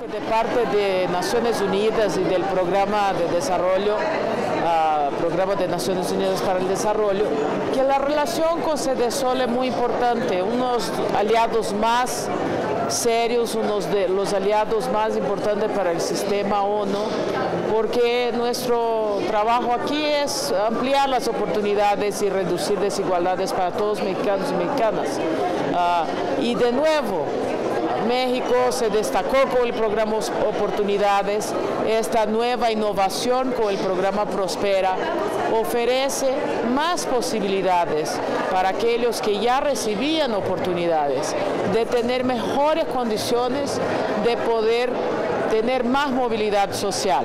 De parte de Naciones Unidas y del Programa de Desarrollo, uh, Programa de Naciones Unidas para el Desarrollo, que la relación con CEDESOL es muy importante, unos aliados más serios, unos de los aliados más importantes para el sistema ONU, porque nuestro trabajo aquí es ampliar las oportunidades y reducir desigualdades para todos los mexicanos y mexicanas. Uh, y de nuevo, México se destacó con el programa Oportunidades, esta nueva innovación con el programa Prospera ofrece más posibilidades para aquellos que ya recibían oportunidades de tener mejores condiciones de poder tener más movilidad social.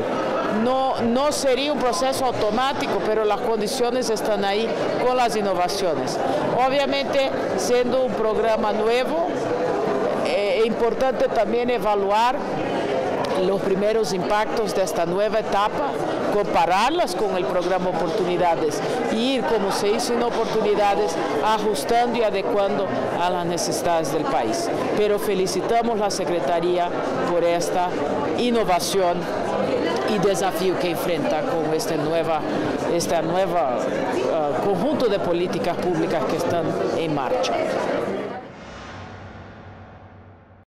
No, no sería un proceso automático, pero las condiciones están ahí con las innovaciones. Obviamente, siendo un programa nuevo, importante también evaluar los primeros impactos de esta nueva etapa, compararlas con el programa Oportunidades y ir, como se hizo en Oportunidades, ajustando y adecuando a las necesidades del país. Pero felicitamos la Secretaría por esta innovación y desafío que enfrenta con este nueva, este nueva uh, conjunto de políticas públicas que están en marcha.